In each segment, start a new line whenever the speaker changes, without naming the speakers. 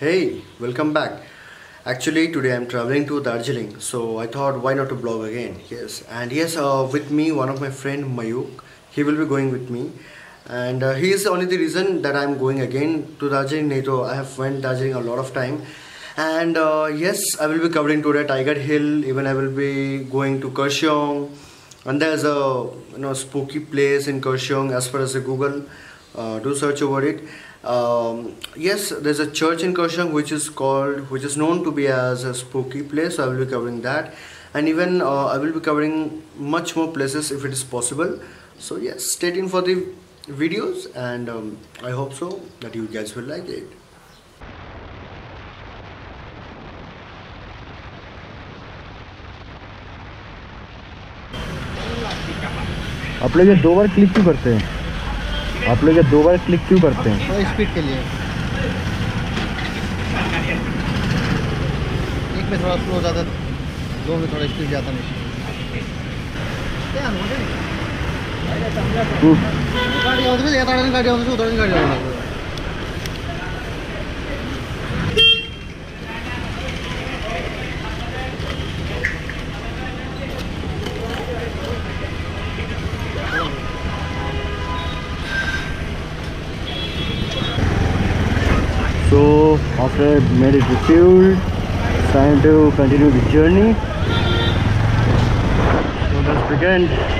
Hey, welcome back. Actually, today I'm traveling to Darjeeling, so I thought why not to blog again? Yes, and yes, uh, with me one of my friend Mayuk. He will be going with me, and uh, he is only the reason that I'm going again to Darjeeling. Nato, I have went Darjeeling a lot of time, and uh, yes, I will be covering today Tiger Hill. Even I will be going to Kurseong, and there's a you know spooky place in Kurseong as far as the Google. Uh, do search over it um, yes there's a church in Kurseong which is called which is known to be as a spooky place so I will be covering that. And even uh, I will be covering much more places if it is possible. So yes stay tuned for the videos and um, I hope so that you guys will like it.
अपने ये दो बार click क्यों करते हैं। आप लोग ये दो बार क्लिक क्यों करते हैं?
स्पीड के लिए। एक में थोड़ा स्लो ज़्यादा दो में थोड़ा स्पीड ज़्यादा नहीं। गाडी पनि गाडी पनि गाडी
after I made it refueled, it's time to continue the journey. So let's begin.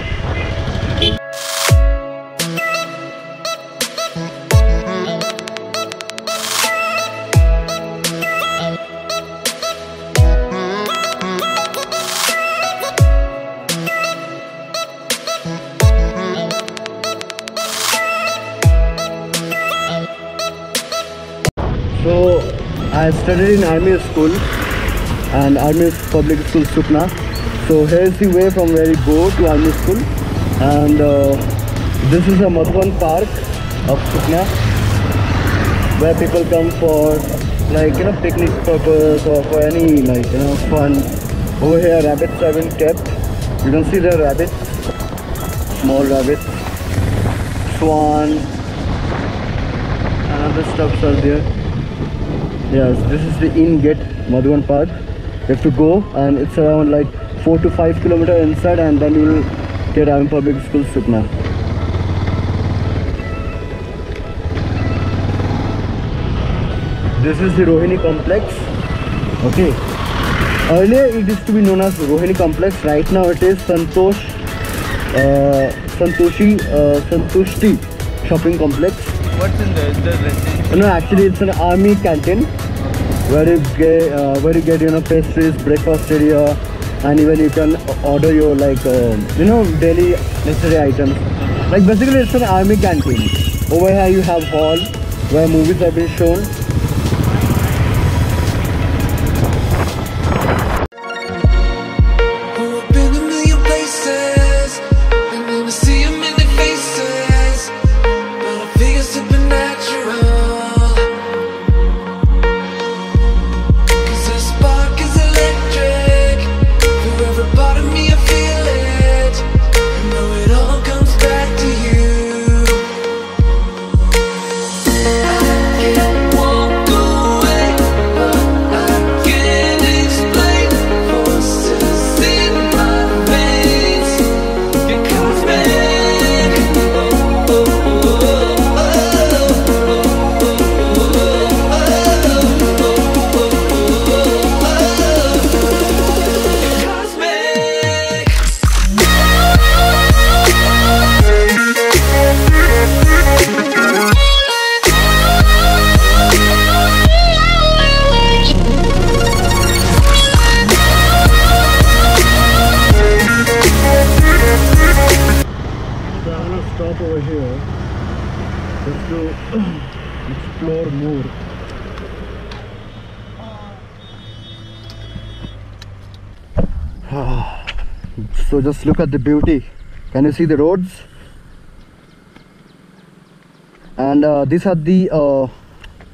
I studied in army school and army public school Sukna. So here's the way from where you go to army school and uh, this is a Madhuban park of Sukna where people come for like you know picnic purpose or for any like you know fun. Over here rabbits have been kept. You can see the rabbits, small rabbits, swan and other stuffs are there. Yes, this is the in gate Madhuban Park. You have to go and it's around like 4 to 5 kilometer inside and then you will get Army Public School Sukna. This is the Rohini complex. Okay. Earlier it used to be known as Rohini complex. Right now it is Santosh uh, Santoshi uh, shopping complex.
What's in the, the residential?
No, actually, it's an army canteen where you get uh, where you get you know pastries, breakfast area, and even you can order your like uh, you know daily necessary items. Like basically, it's an army canteen. Over here, you have hall where movies have been shown. so just look at the beauty. Can you see the roads? And uh, these are the uh,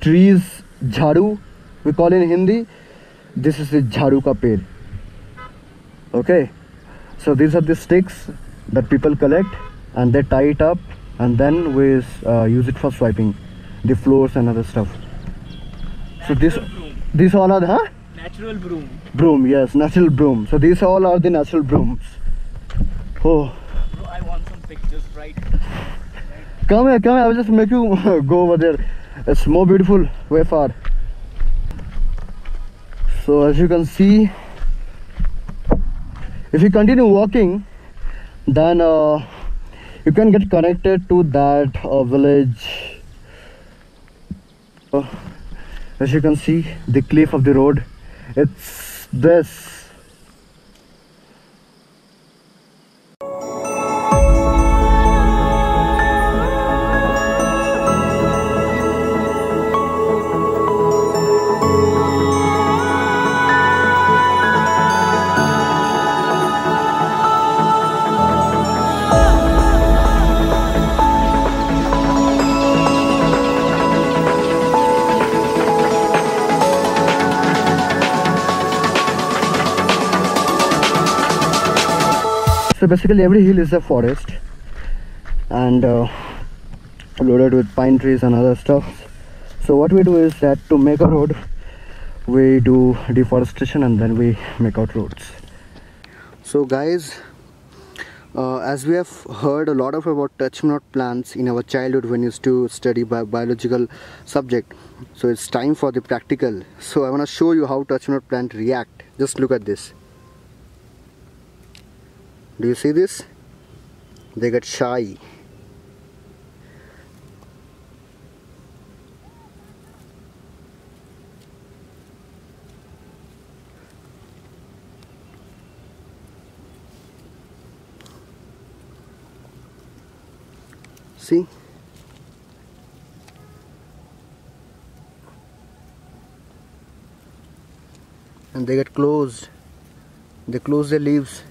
trees, jharu, we call in Hindi. This is the jharu ka ped. Okay, so these are the sticks that people collect and they tie it up and then we uh, use it for swiping the floors and other stuff So this, these all are huh?
Natural broom.
Broom, yes, natural broom. So these all are the natural brooms. Oh,
Bro, I want some pictures, right?
come here, come here. I will just make you go over there. It's more beautiful, way far. So as you can see, if you continue walking, then uh, you can get connected to that uh, village. Uh, as you can see, the cliff of the road. It's this. So basically, every hill is a forest, and uh, loaded with pine trees and other stuff. So what we do is that to make a road, we do deforestation and then we make out roads.
So guys, uh, as we have heard a lot of about touch-me-not plants in our childhood when used to study bi- biological subject, so it's time for the practical. So I want to show you how touch-me-not plant react. Just look at this. Do you see this? They get shy. See? And they get closed. They close their leaves.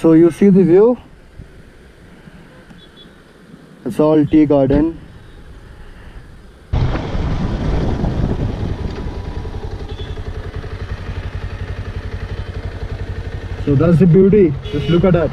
So you see the view? It's all tea garden. So that's the beauty. Just look at that.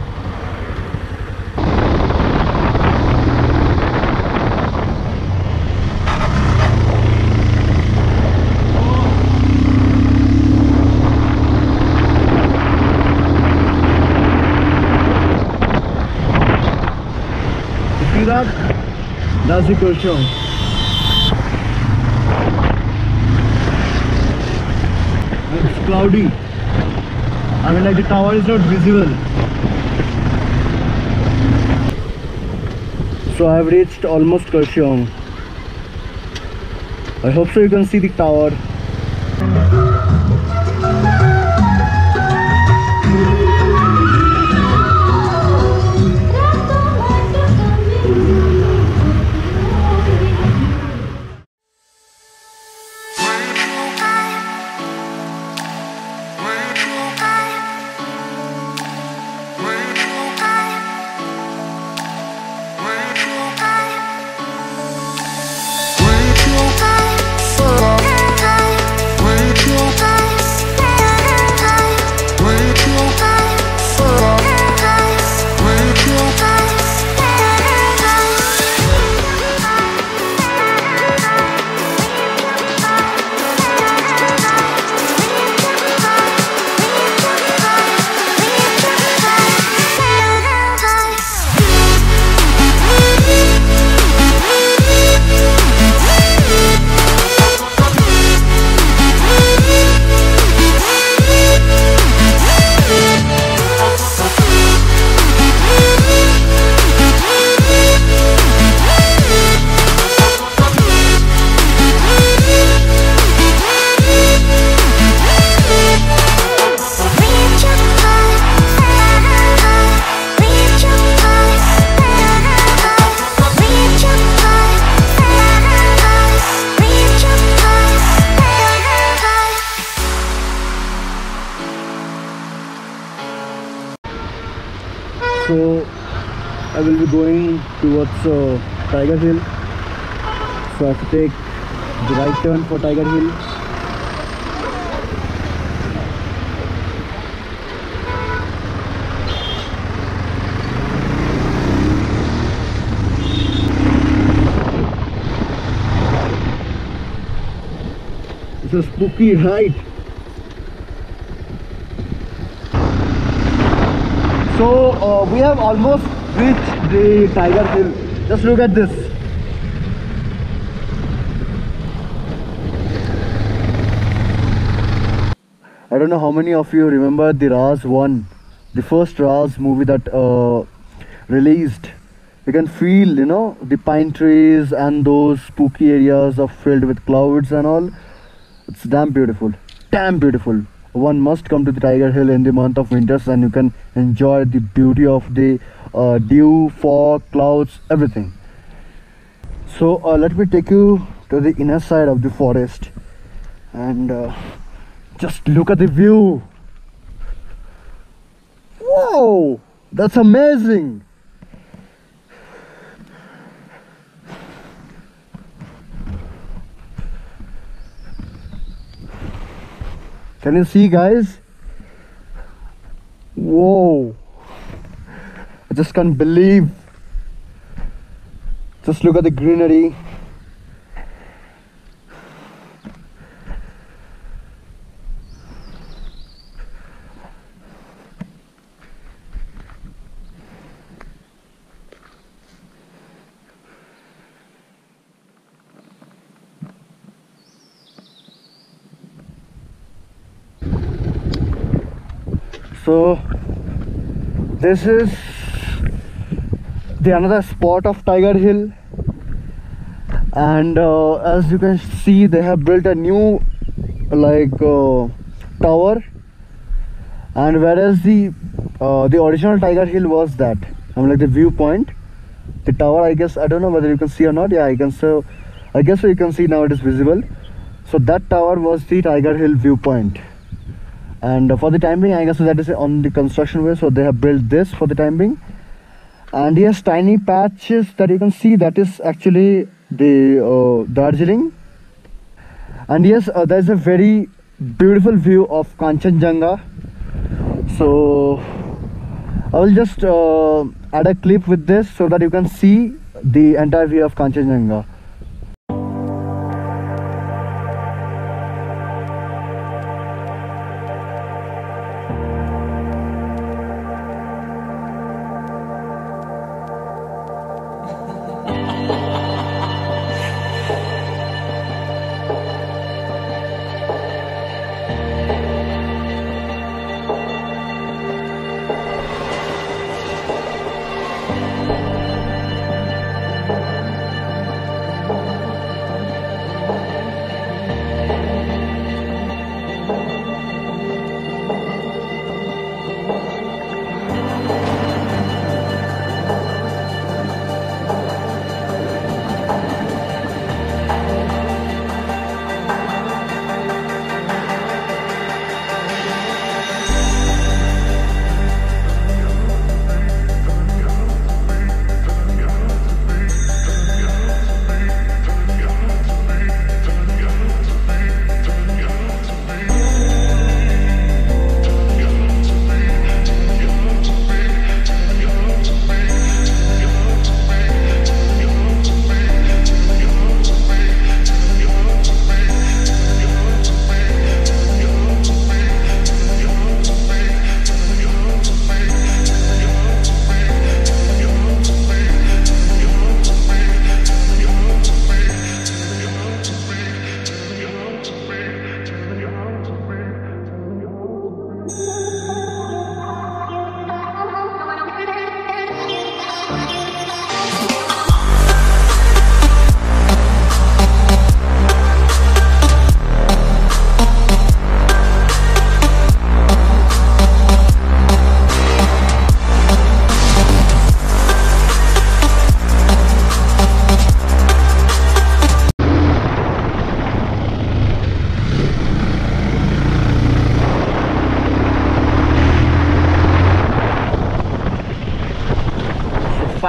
You see that? That's the Kurseong. It's cloudy. I mean like the tower is not visible. So I've reached almost Kurseong. I hope so you can see the tower. So I will be going towards uh, Tiger Hill. So I have to take the right turn for Tiger Hill. It's a spooky ride. So uh, we have almost reached the Tiger Hill. Just look at this. I don't know how many of you remember the Raaz 1, the first Raaz movie that uh, released. You can feel, you know, the pine trees and those spooky areas are filled with clouds and all. It's damn beautiful. Damn beautiful. One must come to the Tiger Hill in the month of winters and you can enjoy the beauty of the uh, dew, fog, clouds, everything. So uh, let me take you to the inner side of the forest and uh, just look at the view. Whoa! That's amazing! Can you see, guys? Whoa! I just can't believe. Just look at the greenery. So this is the another spot of Tiger Hill. And uh, as you can see they have built a new like uh, tower. And whereas the uh, the original Tiger Hill was that. I mean like the viewpoint. The tower I guess I don't know whether you can see or not. Yeah I can so I guess you can see now it is visible. So that tower was the Tiger Hill viewpoint and for the time being i guess that is on the construction way so they have built this for the time being. And yes tiny patches that you can see that is actually the uh, darjeeling. And yes uh, there's a very beautiful view of kanchenjunga. So i will just uh, add a clip with this so that you can see the entire view of kanchenjunga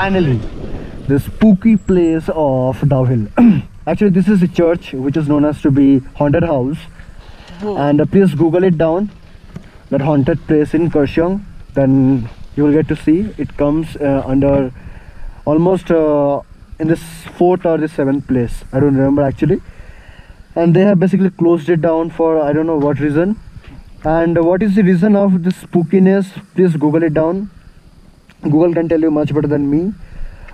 finally the spooky place of Dow Hill actually this is a church which is known as to be haunted house. And uh, please google it down that haunted place in Kurseong then you will get to see. It comes uh, under almost uh, in this fourth or the seventh place. I don't remember actually. And they have basically closed it down for I don't know what reason. And what is the reason of this spookiness? Please google it down google can tell you much better than me.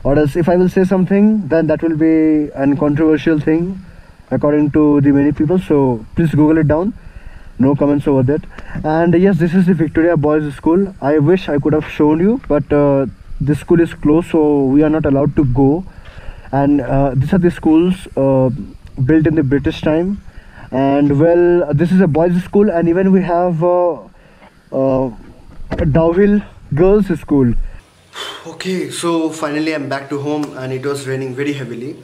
Or else if i will say something then that will be an controversial thing according to the many people. So please google it down. No comments over that. And yes this is the victoria boys school. I wish i could have shown you but uh, this school is closed so we are not allowed to go. And uh, these are the schools uh, built in the british time. And well this is a boys school and even we have uh, uh, Dowhill girls school
Okay, so finally I'm back to home and it was raining very heavily.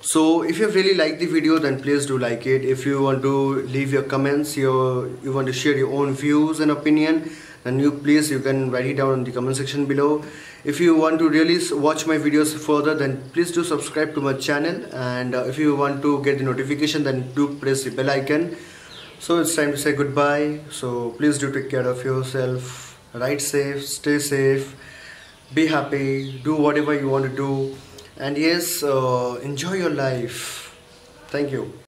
So if you really like the video then please do like it. If you want to leave your comments, your you want to share your own views and opinion then you please you can write it down in the comment section below. If you want to really watch my videos further then please do subscribe to my channel and uh, if you want to get the notification then do press the bell icon. So it's time to say goodbye. So please do take care of yourself. Ride safe, stay safe be happy do whatever you want to do. And yes uh, enjoy your life. Thank you